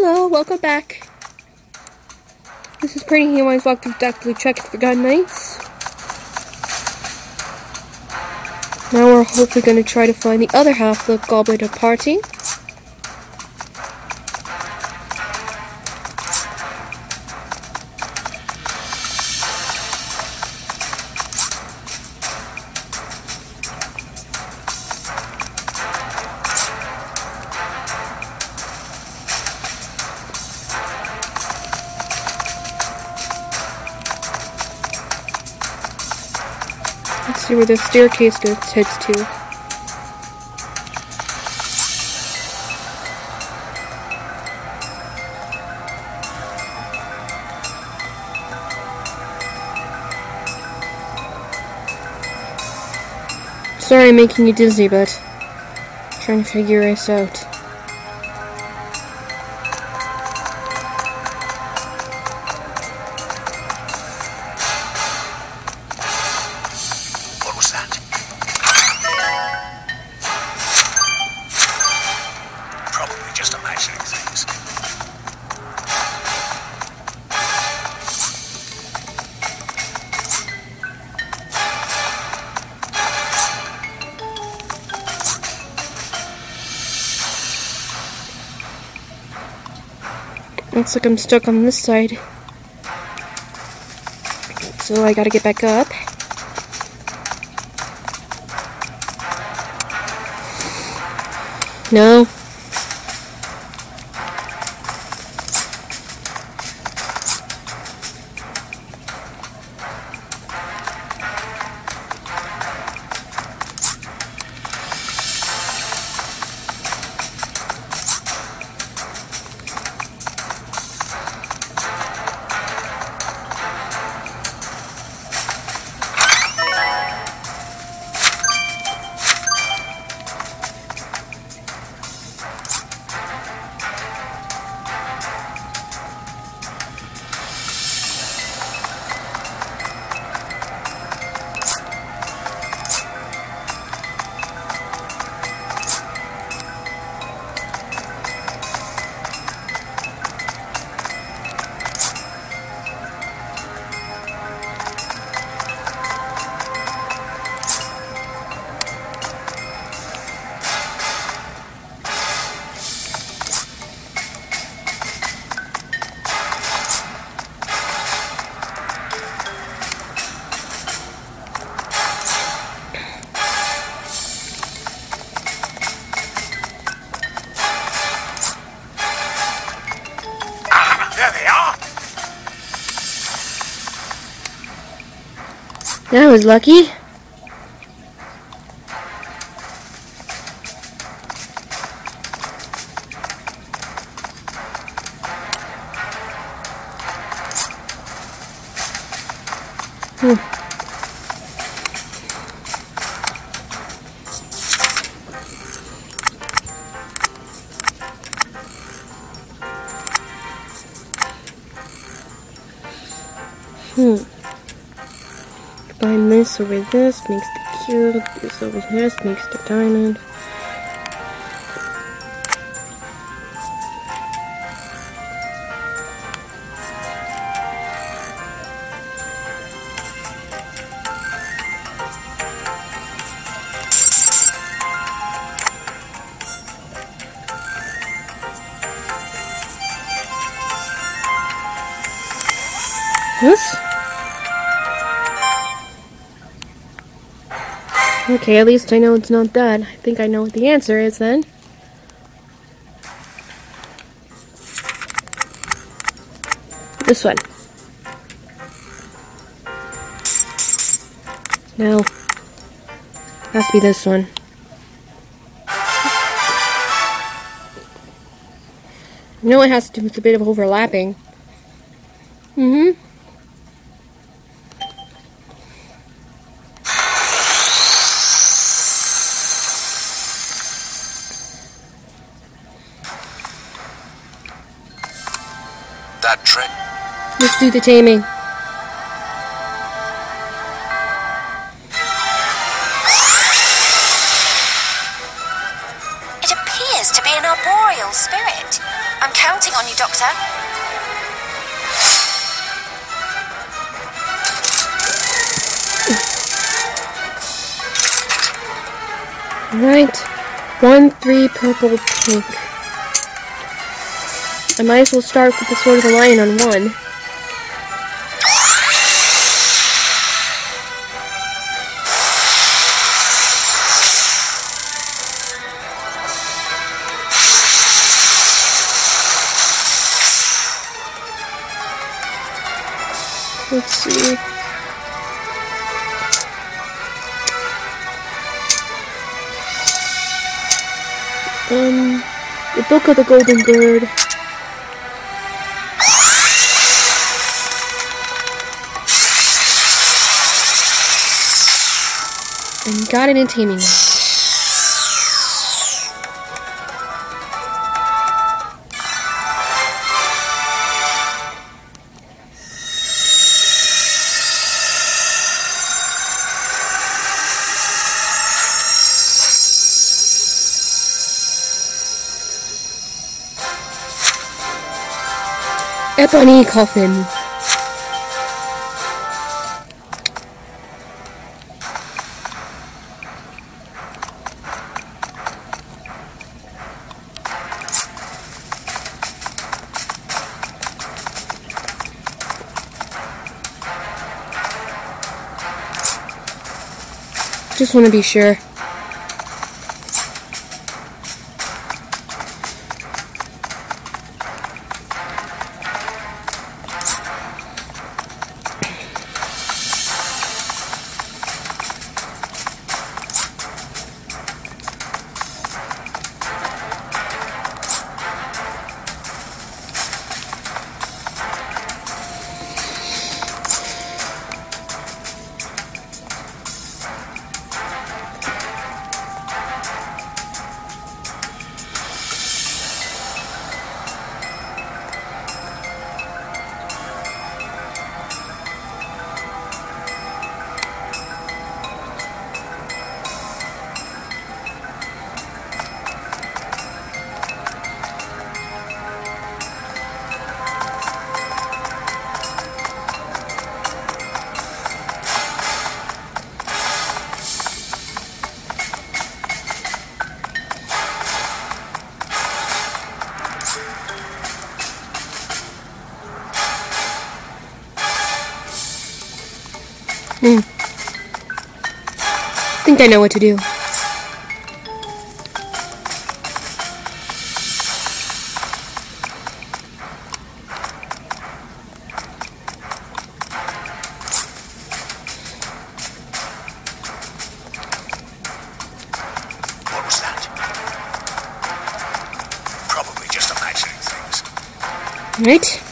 Hello, welcome back. This is Pretty Humans Walk Dark Blue Check Forgotten Knights. Now we're hopefully going to try to find the other half of the Goblet of Party. See where the staircase goes heads to. Sorry I'm making you dizzy, but I'm trying to figure this out. Looks like I'm stuck on this side. So I gotta get back up. No. That was lucky. Hmm. Combine this over this makes the cube. This over this makes the diamond. This? Okay, at least I know it's not that. I think I know what the answer is then. This one. No. Has to be this one. You know it has to do with a bit of overlapping. Do the taming. It appears to be an arboreal spirit. I'm counting on you, Doctor. Alright. One, three, purple, pink. I might as well start with the Sword of the Lion on one. Let's see. Um, the Book of the Golden Bird. And got it in Taming Ebony Coffin. Just want to be sure. Hmm. think I know what to do. What was that? Probably just imagining things. Right?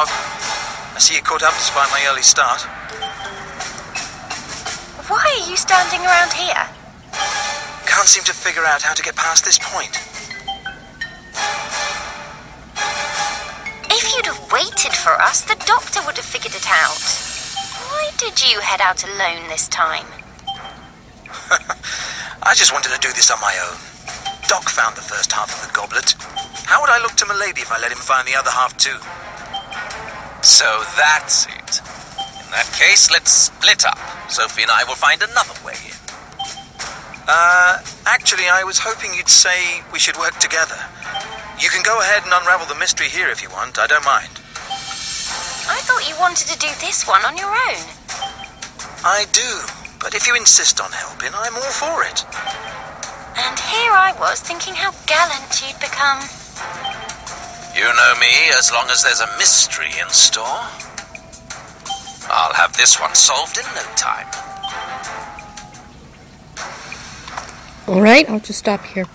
Doc. I see you caught up despite my early start. Why are you standing around here? Can't seem to figure out how to get past this point. If you'd have waited for us, the doctor would have figured it out. Why did you head out alone this time? I just wanted to do this on my own. Doc found the first half of the goblet. How would I look to Milady if I let him find the other half too? So that's it. In that case, let's split up. Sophie and I will find another way in. Uh, actually, I was hoping you'd say we should work together. You can go ahead and unravel the mystery here if you want. I don't mind. I thought you wanted to do this one on your own. I do, but if you insist on helping, I'm all for it. And here I was thinking how gallant you'd become. You know me as long as there's a mystery in store. I'll have this one solved in no time. Alright, I'll just stop here